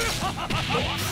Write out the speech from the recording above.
どうだ?